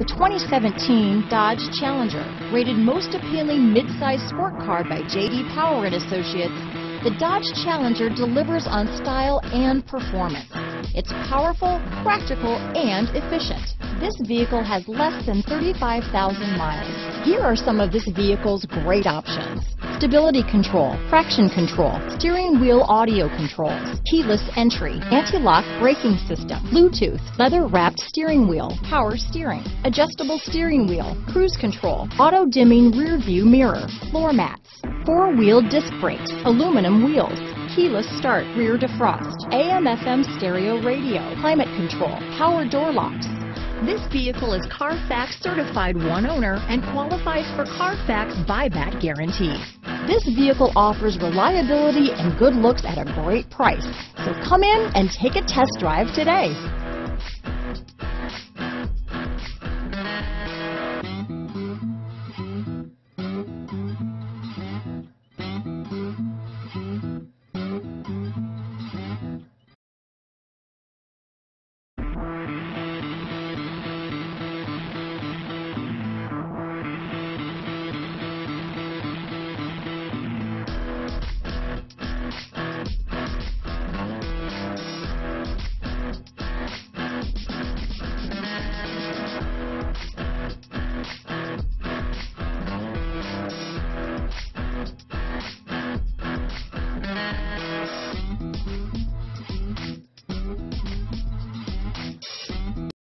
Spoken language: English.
The 2017 Dodge Challenger, rated most appealing midsize sport car by J.D. Power and Associates, the Dodge Challenger delivers on style and performance. It's powerful, practical, and efficient. This vehicle has less than 35,000 miles. Here are some of this vehicle's great options. Stability control, traction control, steering wheel audio controls, keyless entry, anti-lock braking system, Bluetooth, leather wrapped steering wheel, power steering, adjustable steering wheel, cruise control, auto dimming rear view mirror, floor mats, four wheel disc brakes, aluminum wheels, keyless start, rear defrost, AM FM stereo radio, climate control, power door locks. This vehicle is Carfax certified one owner and qualifies for Carfax buyback guarantee. This vehicle offers reliability and good looks at a great price. So come in and take a test drive today.